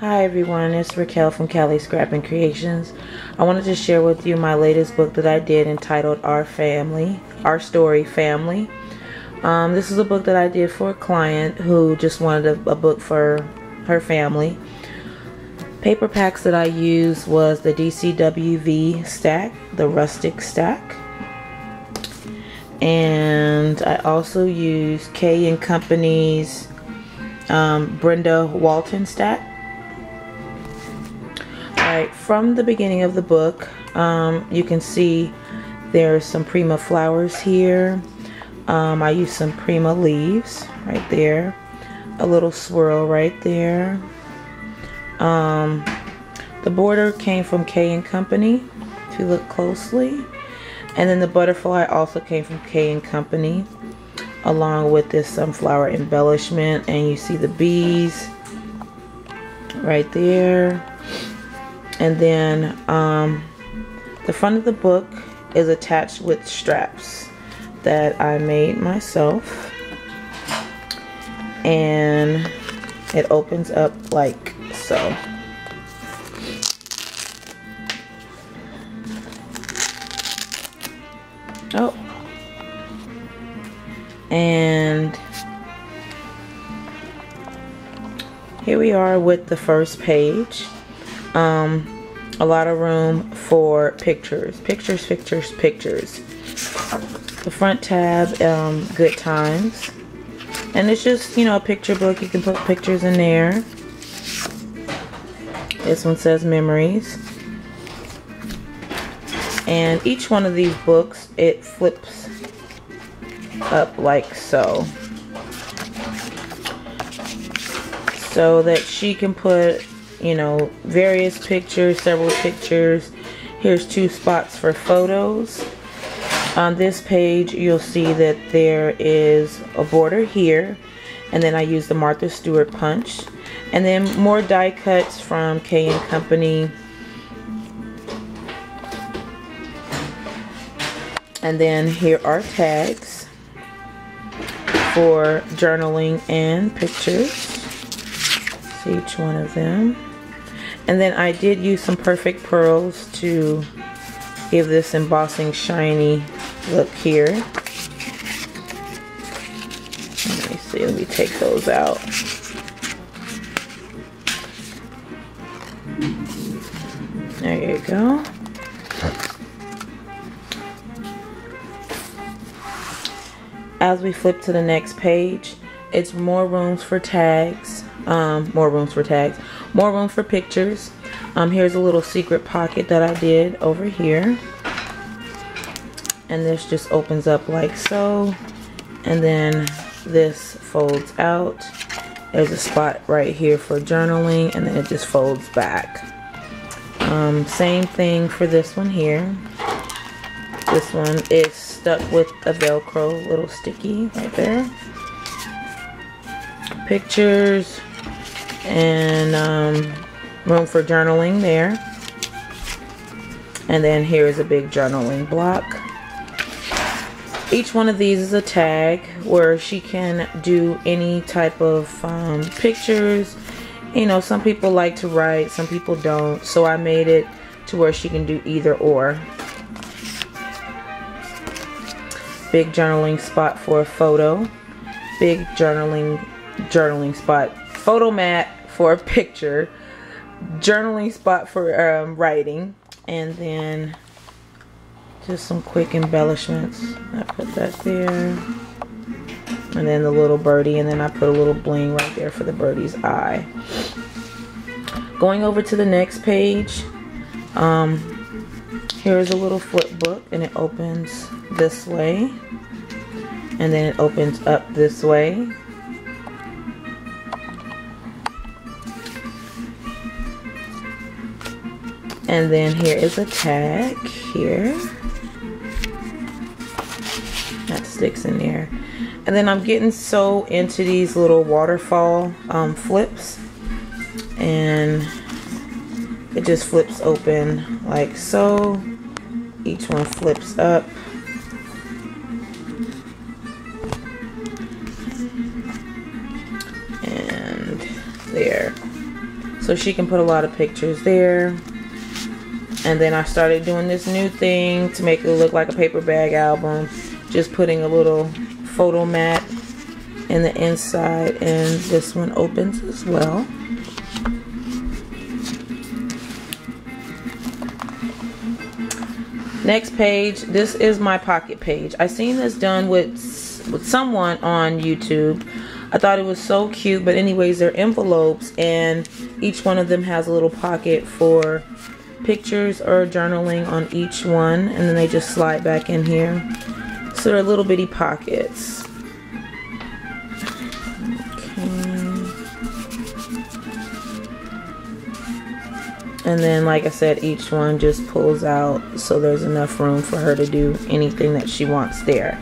Hi everyone, it's Raquel from Kali Scrappin Kreations. I wanted to share with you my latest book that I did entitled Our Family, Our Story Family. Um, this is a book that I did for a client who just wanted a, a book for her family. Paper packs that I used was the DCWV stack, the rustic stack. And I also used K and Company's um, Brenda Walton stack right, from the beginning of the book, um, you can see there's some Prima flowers here. Um, I used some Prima leaves right there. A little swirl right there. Um, the border came from K and Company, if you look closely. And then the butterfly also came from K and Company, along with this sunflower embellishment. And you see the bees right there and then um, the front of the book is attached with straps that I made myself. And it opens up like so. Oh. And here we are with the first page. Um, a lot of room for pictures. Pictures, pictures, pictures. The front tab, um, good times. And it's just, you know, a picture book. You can put pictures in there. This one says memories. And each one of these books, it flips up like so. So that she can put you know, various pictures, several pictures. Here's two spots for photos. On this page, you'll see that there is a border here. And then I use the Martha Stewart punch. And then more die cuts from K & Company. And then here are tags for journaling and pictures. Each one of them. And then I did use some perfect pearls to give this embossing shiny look here. Let me see, let me take those out. There you go. As we flip to the next page, it's more rooms for tags, um, more rooms for tags, more room for pictures. Um, here's a little secret pocket that I did over here. And this just opens up like so. And then this folds out. There's a spot right here for journaling and then it just folds back. Um, same thing for this one here. This one is stuck with a Velcro little sticky right there. Pictures, and um, room for journaling there. And then here's a big journaling block. Each one of these is a tag where she can do any type of um, pictures. You know, some people like to write, some people don't. So I made it to where she can do either or. Big journaling spot for a photo. Big journaling journaling spot. Photo mat for a picture, journaling spot for um, writing, and then just some quick embellishments. I put that there. And then the little birdie, and then I put a little bling right there for the birdie's eye. Going over to the next page, um, here's a little flip book, and it opens this way. And then it opens up this way. And then here is a tag here. That sticks in there. And then I'm getting so into these little waterfall um, flips. And it just flips open like so. Each one flips up. And there. So she can put a lot of pictures there. And then I started doing this new thing to make it look like a paper bag album. Just putting a little photo mat in the inside and this one opens as well. Next page, this is my pocket page. I seen this done with, with someone on YouTube. I thought it was so cute, but anyways, they're envelopes and each one of them has a little pocket for pictures or journaling on each one and then they just slide back in here. So they're little bitty pockets. and then like I said each one just pulls out so there's enough room for her to do anything that she wants there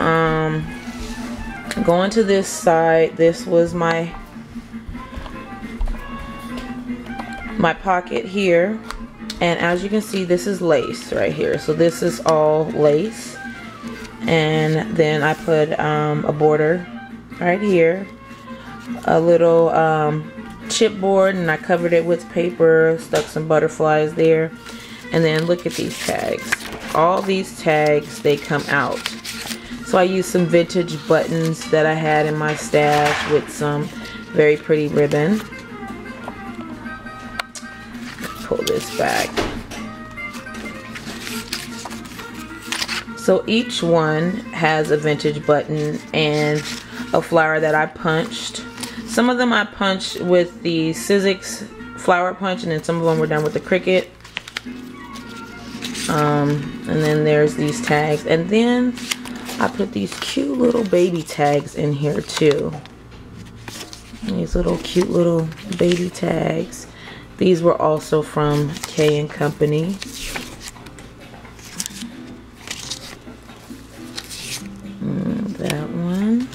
um going to this side this was my my pocket here and as you can see this is lace right here so this is all lace and then I put um, a border right here a little um, chipboard and I covered it with paper, stuck some butterflies there. And then look at these tags. All these tags, they come out. So I used some vintage buttons that I had in my stash with some very pretty ribbon. This back. So each one has a vintage button and a flower that I punched some of them I punched with the Sizzix flower punch and then some of them were done with the Cricut. Um, and then there's these tags. And then I put these cute little baby tags in here too. These little cute little baby tags. These were also from K and Company. Mm, that one.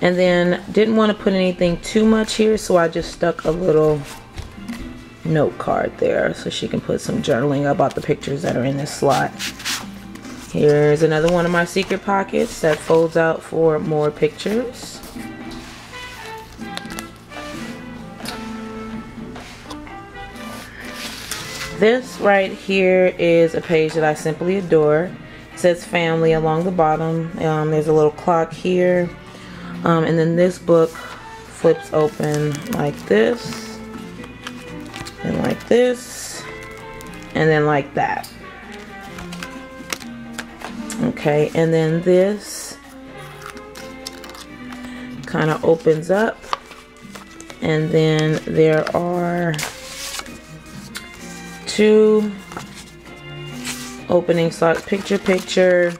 And then didn't want to put anything too much here so I just stuck a little note card there so she can put some journaling about the pictures that are in this slot here's another one of my secret pockets that folds out for more pictures this right here is a page that I simply adore. It says family along the bottom. Um, there's a little clock here. Um, and then this book flips open like this, and like this, and then like that. Okay, and then this kind of opens up, and then there are two opening slots, picture, picture,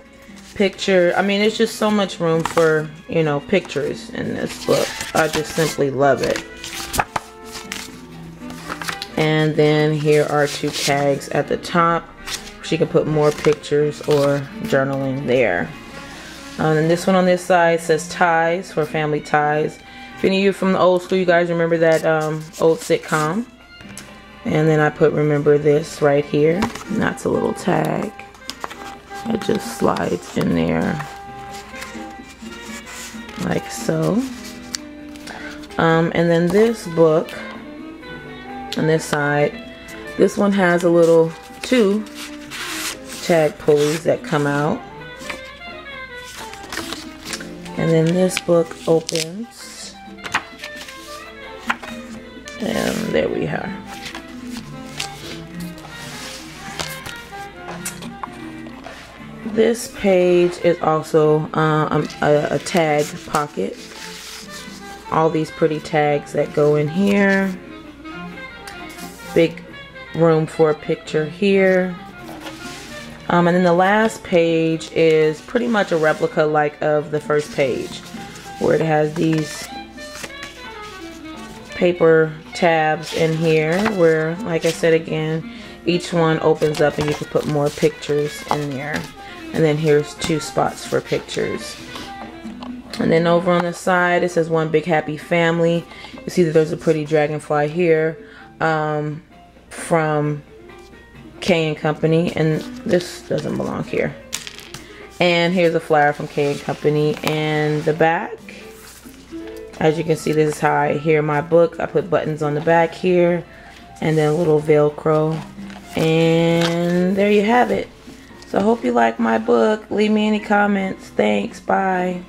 picture. I mean, it's just so much room for, you know, pictures in this book. I just simply love it. And then here are two tags at the top. She can put more pictures or journaling there. Um, and this one on this side says ties for family ties. If any of you from the old school, you guys remember that um, old sitcom. And then I put remember this right here. And that's a little tag. It just slides in there like so. Um, and then this book on this side this one has a little two tag pulleys that come out. And then this book opens. And there we are This page is also um, a, a tag pocket. All these pretty tags that go in here. Big room for a picture here. Um, and then the last page is pretty much a replica like of the first page where it has these paper tabs in here where like I said again each one opens up and you can put more pictures in there and then here's two spots for pictures. And then over on the side it says one big happy family. You see that there's a pretty dragonfly here um, from K and Company and this doesn't belong here. And here's a flyer from K and Company and the back as you can see this is how I hear my book. I put buttons on the back here and then a little velcro and there you have it. So hope you like my book. Leave me any comments. Thanks. Bye.